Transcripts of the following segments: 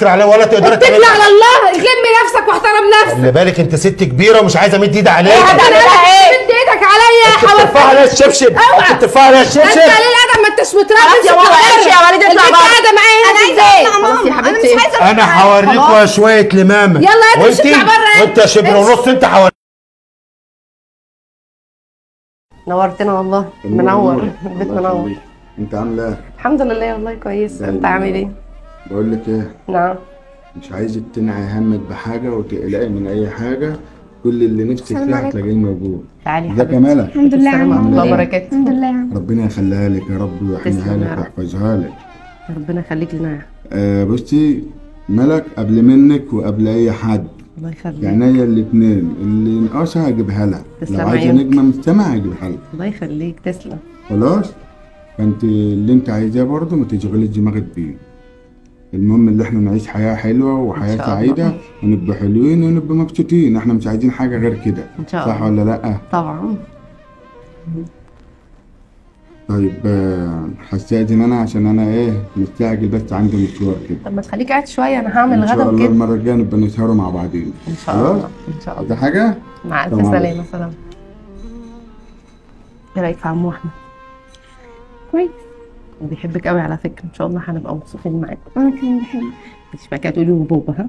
اتكل عليا ولا تقدري اتكل على الله لم نفسك واحترم نفسك. خلي بالك انت ست كبيرة ومش عايزة امد ايدي عليك. أنا مد إيدك عليا انت بترفع عليا الشبشب. انت بترفع عليا أنت الشبشب. ليه الادب ما انتش متربي يا امشي يا وليد، اطلع بره. قاعدة معايا أنا هنا عايزه اطلع ماما. أنا حبيبتي. مش عايزه أنا هوريكوا شوية لمامة. يلا يا اطلع بره وأنت يا شبر ونص أنت هوريك نورتنا والله. منور البيت منور أنت عاملة إيه؟ الحمد لله والله كويس. أنت عامل إيه؟ بقول لك إيه؟ نعم. مش عايزك تنعي همك بحاجة وتقلقي من أي حاجة. كل اللي نفسك فيه هتلاقيه موجود. تعالي يا ازيك يا حبيبتي. مالك الحمد لله. عم الله؟ وبركاته. الحمد لله. ربنا يخليها لك يا رب ويحميها لك. ويحفظها لك. ربنا يخليك لنا. آه بصي ملك قبل منك وقبل أي حد. الله يخليك. يعني هي الاثنين اللي ناقصها هجيبها لها تسلم لو عايزه. نجمة مستمع هجيبها لها الله يخليك. تسلم. خلاص؟ فأنت اللي أنت عايزاه برضه ما تشغليش دماغك بيه. المهم اللي إحنا نعيش حياة حلوة وحياة إن سعيدة. ونبقى حلوين ونبقى مبسوطين. إحنا مش عايزين حاجة غير كده. إن شاء صح الله. ولا لأ؟ طبعا. طيب هستأذن أنا عشان أنا إيه مستعجل بس عندي مشوار كده. طب ما تخليك قاعد شوية. أنا هعمل إن شاء غدا الله المرة الجاية نبقى نسهروا مع بعضين. إن شاء؟ الله. إن شاء الله. ده حاجة؟ مع ألف. سلامة. سلام. إيه رأيك في عمو أحمد؟ كويس. بيحبك قوي على فكرة. إن شاء الله هنبقى مبسوطين معاك أنا كمان بحبك. مش بقى كده تقولي وبابا ها؟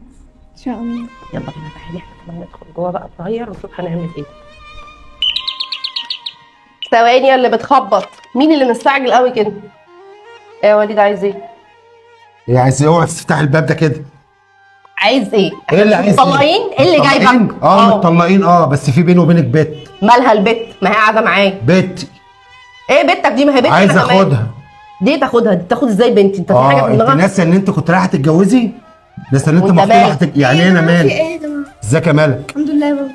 إن شاء الله. يلا بينا تعالي إحنا كمان ندخل جوه بقى نغير ونشوف هنعمل إيه. ثواني اللي بتخبط. مين اللي مستعجل قوي كده؟ إيه يا وليد عايز إيه؟ إيه عايز إيه؟ اوعى تفتح الباب ده كده. عايز إيه؟ إيه اللي عايز إيه؟ مطلقين إيه اللي؟ جايبك؟ آه مطلقين آه بس في بيني وبينك بيت. مالها البت ما هي قاعدة معايا. بيت إيه بنتك دي؟ ما هي بنتك عايز. أخدها. دي تاخدها؟ دي تاخد إزاي بنتي؟ انت في حاجة آه في انت دماغك؟ ناسية ان انت كنت رايحة تتجوزي؟ ناسية ان انت مالك؟ تت- يعني إيه أنا مالي؟ إيه يا جماعة ازيك يا مالك؟ الحمد لله يا بابا.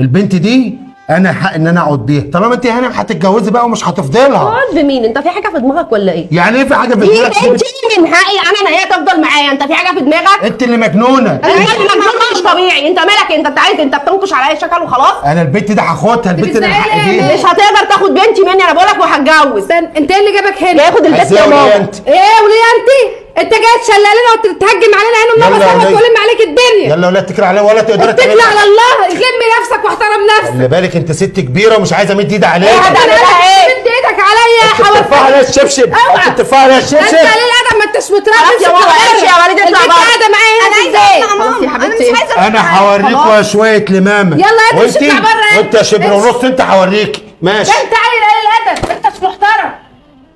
البنت دي أنا حق ان أنا اقعد بيها. طالما انت هنا هتتجوزي بقى ومش هتفضلها. اقعد بمين انت في حاجة في دماغك ولا إيه؟ يعني إيه في حاجة في دماغك؟ بنتي من حقي أنا ان هي تفضل معايا. انت في حاجة في دماغك؟ انت اللي مجنونة. أنا مجنون مش طبيعي. انت مالك؟ انت انت عايز انت بتنكش عليا شكل وخلاص؟ أنا البنت دي هاخدها البنت اللي من حق مش هتقدر تاخد بنتي مني أنا بقولك وهتجوز. انت إيه اللي جابك هنا؟ ياخد البنت إيه يا ماما. أنت؟ إيه وليه انت؟ انت جاي تشللنا وتتهجم علينا يا صاحبك ولية. وتلم عليك. الدنيا. يلا ولا اتكل عليا ولا تقدري اتكل على الله لم نفسك واحترم نفسك. خلي بالك انت ست كبيرة ومش عايزة امد ايدي عليك. إيه هتعملها إيه؟ مد إيدك عليا انت بترفع عليا الشبشب. اوعى. انت بترفع عليا انت الشبشب. ليه الادب ما انتش متربي يا ماما امشي يا وليد اطلع بره قاعدة معايا أنا هنا إزاي؟ يا أنا حبيبتي. أنا هوريكوا شوية لمامة. يلا يا وانت تمشي اطلع بره. وانت يا شبر ونص انت هوريكي ماشي. ده انت عيل قليل الادب. انت مش محترم.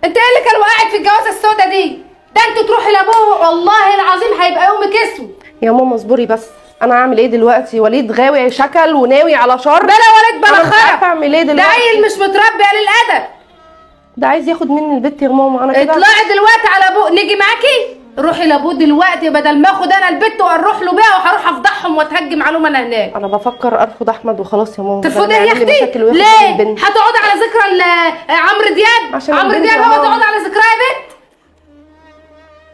انت إيه اللي كان واقعك في الجوازة السوداء دي؟ ده انت تروحي لابوه؟ والله العظيم هيبقى يومك اسود. يا ماما اصبري بس. أنا هعمل إيه دلوقتي؟ وليد غاوي شكل وناوي على شر؟ بلا ولد بلا خرا أعمل إيه ده دلوقتي. عيل مش متربي قليل الأدب. ده عايز ياخد مني البت يا ماما. أنا كده اطلعي دلوقتي على ابوه. نيجي معاكي؟ روحي لابوه دلوقتي بدل ما آخد أنا البت وأروح له بيها وهروح أفضحهم وأتهجم عليهم أنا هناك. أنا بفكر أرفض أحمد وخلاص يا ماما. ترفضي يا أختي؟ ليه؟ هتقعدي على ذكرى عمرو دياب؟ عمرو دياب يا هو ماما. تقعد على ذكرى يا بنت؟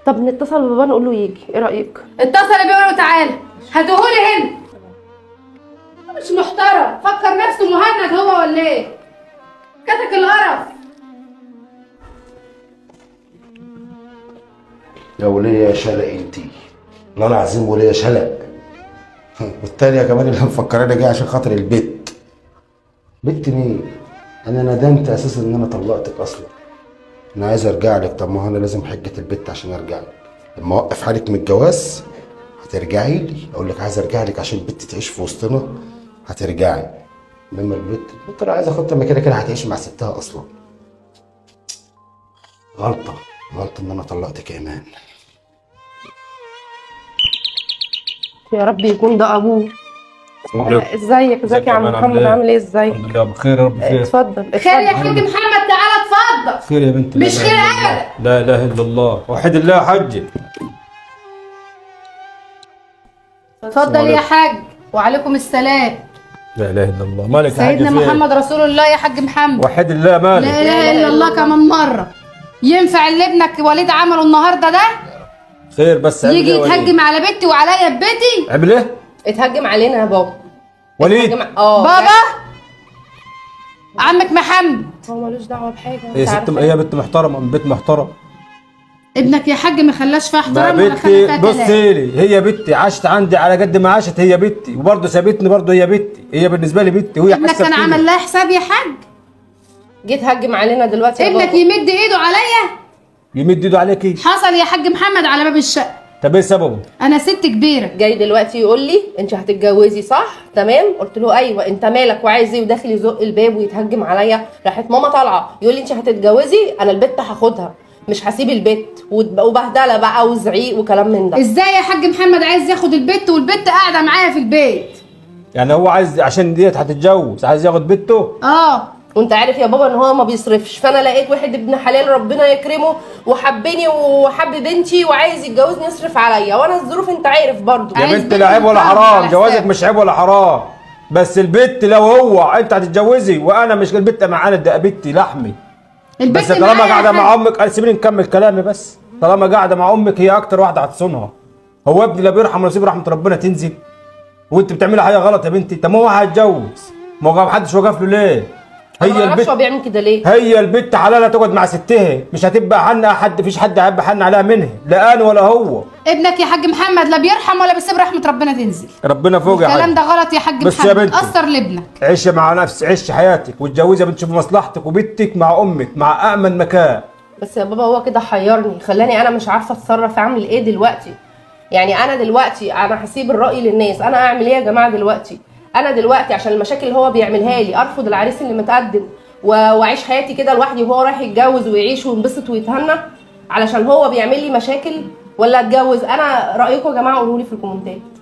طب نتصل ببابا نقول له يجي إيه رأيك؟ اتصلي بيه وقولي له تعالى هاتوهولي هنا. مش محترم. فكر نفسه مهند هو ولا إيه؟ كتك القرف. يا ولية شلق انتي والله العظيم ولية شلق. والتانية كمان اللي مفكراني جاي عشان خاطر البت. بت مين؟ أنا ندمت أساسا إن أنا طلقتك أصلا. أنا عايز أرجع لك. طب ما هو أنا لازم حجة البت عشان أرجع لك. لما أوقف حالك من الجواز هترجعي لي؟ أقول لك عايز أرجع لك عشان البت تعيش في وسطنا هترجعي. إنما البت البت أنا عايز اخدها ما كده كده هتعيش مع ستها أصلا. غلطة غلطة إن أنا طلقتك يا ايمان يا رب يكون ده أبوه. إزيك؟ إزيك يا عم محمد؟ عامل إيه؟ إيه إزيك؟ الحمد لله بخير يا رب. بخير. اتفضل. خير يا. حاج محمد. اتفضل خير يا بنت مش لا خير إله إلا الله. لا إله إلا الله. وحد الله يا حجي اتفضل يا حاج. وعليكم السلام. لا إله إلا الله. مالك يا حاج سيدنا؟ محمد رسول الله يا حاج محمد. وحد الله مالك؟ لا إله إلا الله كمان مرة. ينفع اللي ابنك وليد عمله النهارده ده؟ خير بس يجي؟ يتهجم على بيتي وعليا ببيتي عمل إيه؟ اتهجم علينا يا بابا. وليد؟ آه. بابا؟ عمك محمد. هو ملوش دعوة بحاجة هي ست. هي بنت محترمة من بيت محترم. ابنك يا حاج ما خلاش فيها احترام ولا خلى بنتي فيها بص كلام. لي هي بنتي عاشت عندي على قد ما عاشت هي بنتي وبرضه سابتني برضه هي بنتي. هي بالنسبة لي بنتي وهي ابنك حاسه كان. عمل لها حساب يا حاج. جيت هجم علينا دلوقتي ابنك. يمد إيده عليا؟ يمد إيده عليكي حصل يا حاج محمد على باب الشقة. طب إيه سببه؟ أنا ست كبيرة. جاي دلوقتي يقول لي أنت هتتجوزي صح؟ تمام؟ قلت له أيوه أنت مالك وعايز إيه؟ وداخل يزق الباب ويتهجم عليا. راحت ماما طالعة يقول لي أنت هتتجوزي؟ أنا البت هاخدها مش هسيب البت وب- وبهدلة بقى وزعيق وكلام من ده. إزاي يا حاج محمد عايز ياخد البت والبت قاعدة معايا في البيت؟ يعني هو عايز عشان ديت هتتجوز عايز ياخد بنته؟ آه. وانت عارف يا بابا ان هو ما بيصرفش. فانا لقيت واحد ابن حلال ربنا يكرمه وحبني وحب بنتي وعايز يتجوزني يصرف عليا. وأنا الظروف انت عارف برضو يا بنت لا عيب ولا حرام. جوازك. مش عيب ولا حرام. بس البت لو هو انت هتتجوزي وأنا مش البت معانا ده بنتي لحمي. البت بس طالما قاعدة مع. أمك سيبيني نكمل كلامي بس. طالما قاعدة مع أمك هي أكتر واحدة هتصونها. هو ابني لا بيرحم ولا يسيب رحمة ربنا تنزل. وأنت بتعملي حاجة غلط يا بنتي. طب ما هو هيتجوز. ما هو محدش وقف له ليه؟ هي هو البت بيعمل كده ليه. هي البت حلالة تقعد مع ستها. مش هتبقى حنة حد فيش حد هيبقى حن عليها منها. لا أنا ولا هو. ابنك يا حاج محمد لا بيرحم ولا بيسيب رحمة ربنا تنزل. ربنا فوق يا الكلام ده غلط يا حاج بس يا محمد. بنتي. أثر لابنك. عيش مع نفس عيش حياتك. واتجوزي بنت تشوف مصلحتك وبنتك مع أمك مع امن مكان. بس يا بابا هو كده حيرني. خلاني أنا مش عارفة أتصرف أعمل إيه دلوقتي؟ يعني أنا دلوقتي أنا هسيب الرأي للناس. أنا أعمل إيه يا جماعة دلوقتي؟ أنا دلوقتي عشان المشاكل اللي هو بيعملها لي أرفض العريس اللي متقدم وأعيش حياتي كده لوحدي وهو رايح يتجوز ويعيش وينبسط ويتهنى علشان هو بيعمل لي مشاكل ولا أتجوز؟ أنا رأيكم يا جماعة قولوا لي في الكومنتات.